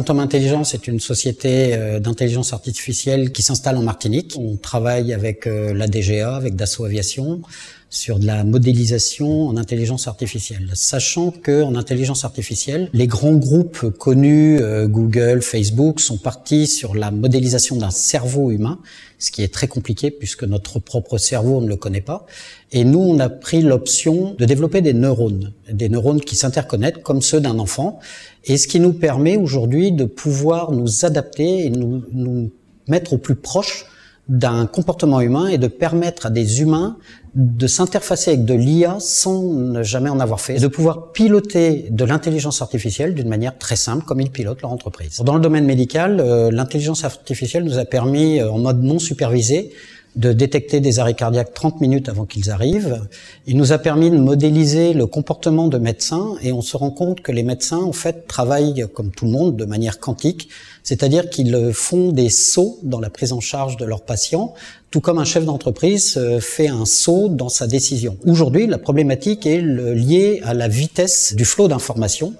Quantum Intelligence est une société euh, d'intelligence artificielle qui s'installe en Martinique. On travaille avec euh, la DGA, avec Dassault Aviation, sur de la modélisation en intelligence artificielle, sachant que en intelligence artificielle, les grands groupes connus, euh, Google, Facebook, sont partis sur la modélisation d'un cerveau humain, ce qui est très compliqué puisque notre propre cerveau on ne le connaît pas. Et nous, on a pris l'option de développer des neurones, des neurones qui s'interconnectent comme ceux d'un enfant, et ce qui nous permet aujourd'hui de pouvoir nous adapter et nous, nous mettre au plus proche d'un comportement humain et de permettre à des humains de s'interfacer avec de l'IA sans ne jamais en avoir fait, et de pouvoir piloter de l'intelligence artificielle d'une manière très simple, comme ils pilotent leur entreprise. Dans le domaine médical, euh, l'intelligence artificielle nous a permis, euh, en mode non supervisé, de détecter des arrêts cardiaques 30 minutes avant qu'ils arrivent. Il nous a permis de modéliser le comportement de médecins et on se rend compte que les médecins, en fait, travaillent comme tout le monde de manière quantique, c'est-à-dire qu'ils font des sauts dans la prise en charge de leurs patients, tout comme un chef d'entreprise euh, fait un saut dans sa décision. Aujourd'hui, la problématique est liée à la vitesse du flot d'informations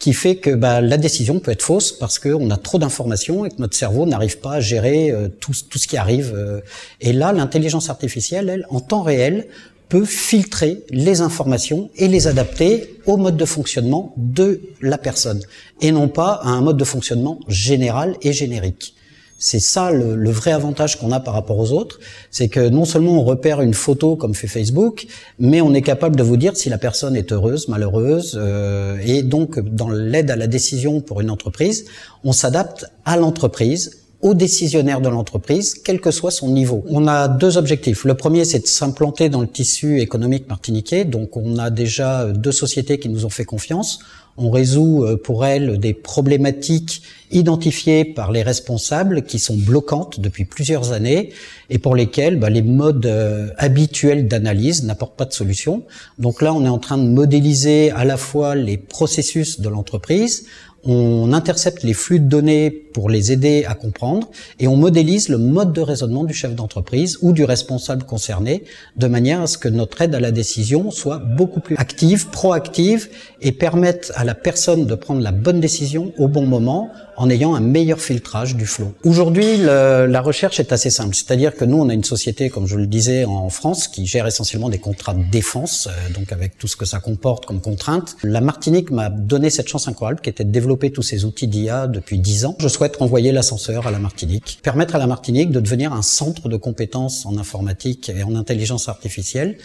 qui fait que bah, la décision peut être fausse parce qu'on a trop d'informations et que notre cerveau n'arrive pas à gérer euh, tout, ce qui arrive. Euh. Et là, l'intelligence artificielle, elle, en temps réel, peut filtrer les informations et les adapter au mode de fonctionnement de la personne et non pas à un mode de fonctionnement général et générique. C'est ça le, vrai avantage qu'on a par rapport aux autres, c'est que non seulement on repère une photo comme fait Facebook, mais on est capable de vous dire si la personne est heureuse, malheureuse, euh, et donc dans l'aide à la décision pour une entreprise, on s'adapte à l'entreprise aux décisionnaires de l'entreprise, quel que soit son niveau. On a deux objectifs. Le premier, c'est de s'implanter dans le tissu économique martiniquais. Donc, on a déjà deux sociétés qui nous ont fait confiance. On résout euh, pour elles des problématiques identifiées par les responsables qui sont bloquantes depuis plusieurs années et pour lesquelles bah, les modes euh, habituels d'analyse n'apportent pas de solution. Donc là, on est en train de modéliser à la fois les processus de l'entreprise, on intercepte les flux de données pour les aider à comprendre et on modélise le mode de raisonnement du chef d'entreprise ou du responsable concerné de manière à ce que notre aide à la décision soit beaucoup plus active, proactive et permette à la personne de prendre la bonne décision au bon moment en ayant un meilleur filtrage du flot. Aujourd'hui, la recherche est assez simple, c'est-à-dire que nous, on a une société, comme je le disais, en France, qui gère essentiellement des contrats de défense, euh, donc avec tout ce que ça comporte comme contrainte. La Martinique m'a donné cette chance incroyable, qui était de développer tous ces outils d'IA depuis dix ans. Je souhaite renvoyer l'ascenseur à la Martinique, permettre à la Martinique de devenir un centre de compétences en informatique et en intelligence artificielle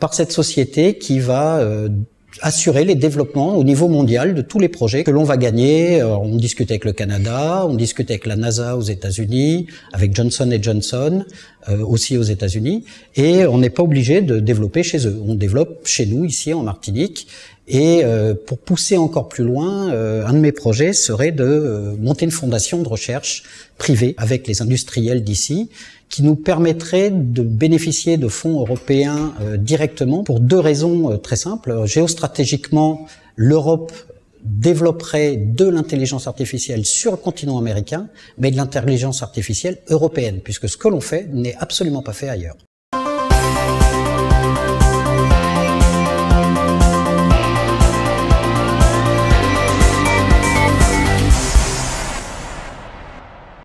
par cette société qui va euh, assurer les développements au niveau mondial de tous les projets que l'on va gagner. Euh, on discute avec le Canada, on discute avec la NASA aux États-Unis, avec Johnson Johnson euh, aussi aux États-Unis, et on n'est pas obligé de développer chez eux. On développe chez nous ici en Martinique. Et euh, pour pousser encore plus loin, un de mes projets serait de monter une fondation de recherche privée avec les industriels d'ici qui nous permettrait de bénéficier de fonds européens euh, directement pour deux raisons euh, très simples. Géostratégiquement, l'Europe développerait de l'intelligence artificielle sur le continent américain, mais de l'intelligence artificielle européenne, puisque ce que l'on fait n'est absolument pas fait ailleurs.